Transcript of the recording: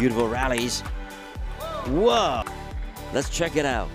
Beautiful rallies. Whoa. Let's check it out.